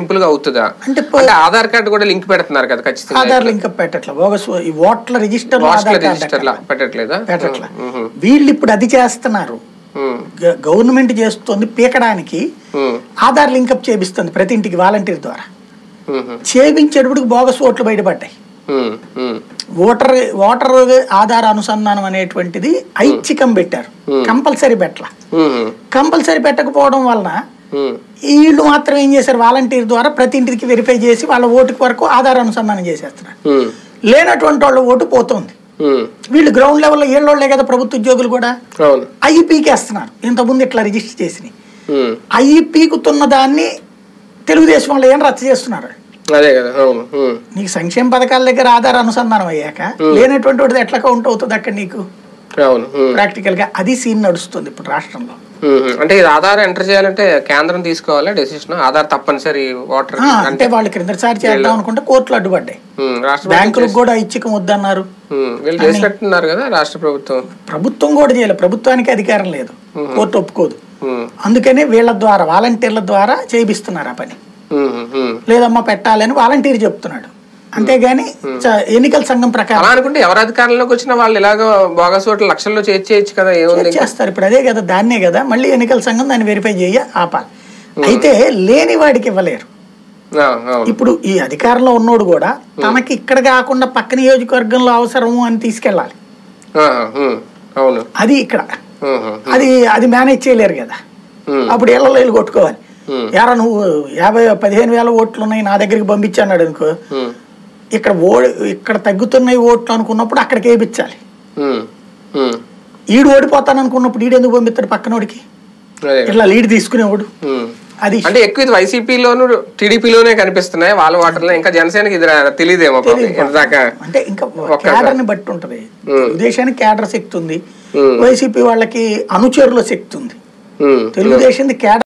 సింపుల్గా అవుతుందా? అంటే ఆధార్ కార్డు కూడా లింక్ పెడుతున్నారు కదా ఖచ్చితంగా ఆధార్ లింక్ పెట్టట్లా బోగస్ ఈ ఓట్ల రిజిస్టర్ రిజిస్టర్ పెట్టట్లేదా. పెట్టట్లా. వీళ్ళు ఇప్పుడు అది చేస్తున్నారు. గవర్నమెంట్ చేస్తుంది పీకడానికి. ఆధార్ లింకప్ చేపిస్తుంది ప్రతి ఇంటికి వాలంటీర్ ద్వారా. మ్మ్. చేపించేటప్పటికి బోగస్ ఓట్లు బయటపడ్డాయి. ఓటర్ ఓటర్ ఆధార్ అనుసంధానం అనేటువంటిది ఐచ్ఛికం పెట్టారు. కంపల్సరీ పెట్టలా. కంపల్సరీ పెట్టకపోవడం వలన. వీళ్ళు మాత్రం ఏం చేశారు వాలంటీర్ ద్వారా ప్రతి ఇంటికి వెరిఫై చేసి వాళ్ళ ఓటుకి వరకు ఆధార్ అనుసంధానం చేసేస్తున్నారు. లేనటువంటి వాళ్ళ ఓటు పోతుంది. వీళ్ళు గ్రౌండ్ లెవెల్లో ఏళ్ళోళ్ళే కదా ప్రభుత్వ ఉద్యోగులు కూడా అయ్యి పీకేస్తున్నారు ఇంతకుముందు ఇట్లా రిజిస్టర్ చేసినాయి మ్మ్. అయ్యి పీకుతున్న దాన్ని తెలుగుదేశం వాళ్ళు ఏం రచ్చ చేస్తున్నారు అదే కదా. నీకు సంక్షేమ పథకాల దగ్గర ఆధార్ అనుసంధానం అయ్యాక లేనటువంటి వాడిది ఎట్లా కౌంట్ అవుతుంది అక్కడ నీకు. ప్రాక్టికల్గా అది సీన్ నడుస్తుంది ఇప్పుడు రాష్ట్రంలో. అంటే ఇది ఆధార్ ఎంటర్ చేయాలంటే కేంద్రం తీసుకోవాలా డెసిషన్ ఆధార్ తప్పనిసరి ఓటర్ అంటే వాళ్ళు క్రిందసారి చేద్దాం అనుకుంటే కోర్టులు అడ్డుపడ్డాయి. బ్యాంకులకు కూడా ఐచ్ఛికం వద్దన్నారు. వీళ్ళు చేసినట్టున్నారు కదా రాష్ట్ర ప్రభుత్వం. ప్రభుత్వం కూడా చేయాలి. ప్రభుత్వానికి అధికారం లేదు. కోర్టు ఒప్పుకోదు. అందుకనే వీళ్ళ ద్వారా వాలంటీర్ల ద్వారా చేయిస్తున్నారు ఆ పని. మ్మ్. మ్మ్. లేదమ్మా పెట్టాలని వాలంటీర్ చెప్తున్నాడు. అంతేగాని ఎన్నికల సంఘం ప్రకారం. అలా అనుకుంటే ఎవరు అధికారంలోకి వచ్చినా వాళ్ళు ఇలాగ బోగస్ ఓట్లు లక్షల్లో చేర్చేయచ్చు కదా ఏముంది చేస్తారు ఇప్పుడు అదే కదా దాన్నే కదా మళ్ళీ ఎన్నికల సంఘం దాన్ని వెరిఫై చేయ ఆపాలి. అయితే లేని వాడికి ఇవ్వలేరు. ఇప్పుడు ఈ అధికారంలో ఉన్నోడు కూడా తనకి ఇక్కడ కాకుండా పక్క నియోజకవర్గంలో అవసరము అని తీసుకెళ్ళాలి. అది ఇక్కడ. అది అది మేనేజ్ చేయలేరు కదా. అప్పుడు ఇళ్ళలో ఇల్లు కొట్టుకోవాలి. యారా నువ్వు యాభై పదిహేను వేల ఓట్లు ఉన్నాయి నా దగ్గరికి పంపించాడు అనుకో. ఇక్కడ ఓ ఇక్కడ తగ్గుతున్నాయి ఓట్లు అనుకున్నప్పుడు అక్కడికి వేయించాలి. ఈడు ఓడిపోతాను అనుకున్నప్పుడు ఈడు ఎందుకు పంపిస్తాడు పక్కనోడికి? ఇట్లా లీడ్ తీసుకునేవాడు. అది. అంటే ఎక్కువ ఇది వైసీపీలోను టీడీపీలోనే కనిపిస్తున్నాయి. వాళ్ళ ఓటర్లు. ఇంకా జనసేనకి ఇది తెలియదేమో అంటే ఇంకా క్యాడర్ని బట్టి ఉంటది. తెలుగుదేశానికి క్యాడర్ శక్తి ఉంది. వైసీపీ వాళ్ళకి అనుచరుల శక్తి ఉంది. తెలుగుదేశం క్యాడర్